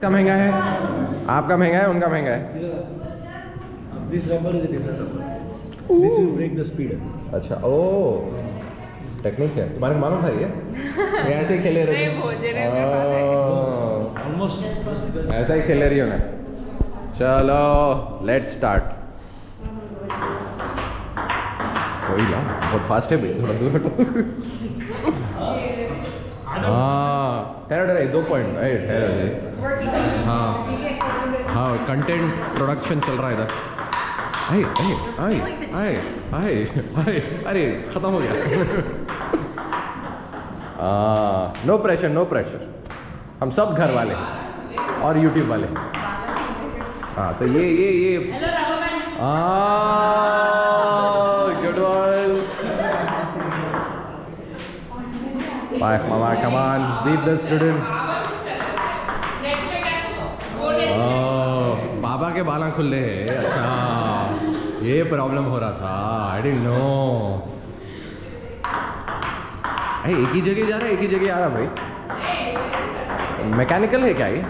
का महँगा है? आपका महँगा है उनका महँगा है. This rubber is a different rubber. This will break the speed. अच्छा ओ टेक्निक है। तुम्हारे को मालूम था ये? ये ऐसे ही खेले रहे है, है। possible. ऐसा ही खेले रही हो ना चलो लेट स्टार्ट वही ना बहुत फास्ट है भाई थोड़ा दूर हटो। हाँ। ठहरो ठहरो दो पॉइंट ठहरो जी हाँ। हाँ कंटेंट प्रोडक्शन चल रहा है इधर। आए आए आए आए आए आए। अरे खत्म हो गया। नो प्रेशर नो प्रेशर हम सब घर वाले और यूट्यूब वाले हाँ। तो ये ये ये। Good one Bye, Mama. Come on, the student. के बाला खुले हैं। अच्छा ये प्रॉब्लम हो रहा था। आई डेंट नो एक ही जगह जा रहा है, एक ही जगह आ रहा भाई। मैकेनिकल है क्या ये?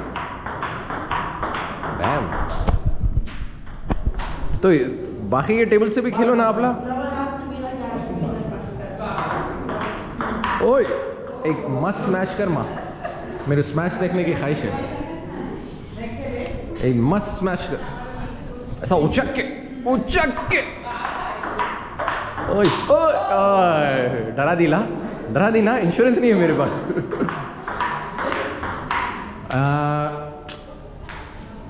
डैम तो बाकी ये टेबल से भी खेलो ना आप लोग ओए, एक मस्त स्मैश कर माँ। मेरे स्मैश देखने की ख्वाहिश है। एक मस्त स्मैश कर ऐसा उचक के ओए ओए ओए डरा दिला डरा दी ना इंश्योरेंस नहीं है मेरे पास आ,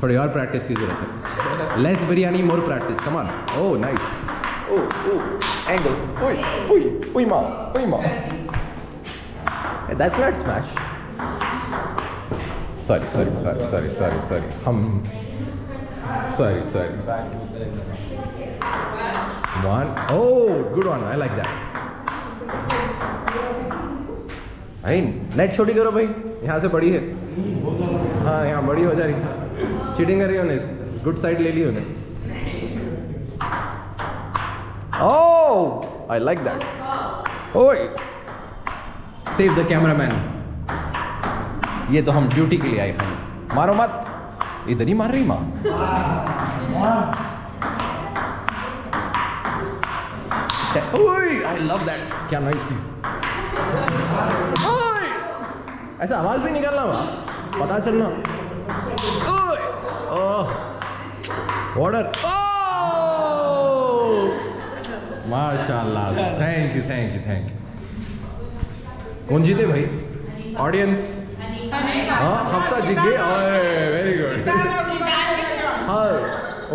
थोड़ी और प्रैक्टिस की ज़रूरत है। Less biryani more practice come on oh nice oh oh angles ओए ओए ओए माँ ओए माँ That's not smash. Sorry, sorry, sorry, sorry, sorry, sorry. हम sorry, sorry. One. Oh, good one. I like that. भाई नेट छोटी करो भाई यहाँ से बड़ी है हाँ यहाँ बड़ी हो जा रही चीटिंग कर रही हो ने गुड साइड ले ली उन्हें ओह आई लाइक दैट ओए सेव द कैमरामैन ये तो हम ड्यूटी के लिए आए हैं। मारो मत। इधर ही मार रही माँ। आई लव दैट क्या नॉइस थी? ऐसा आवाज़ भी निकालना हुआ पता चलना। ऑर्डर माशाल्लाह। Thank you thank you thank you कौन जीते भाई? ऑडियंस हाँ हफ्सा जीत गए वेरी गुड हाँ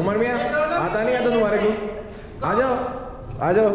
उमर मियाँ आता नहीं आता तुम्हारे को। आ जाओ आ जाओ।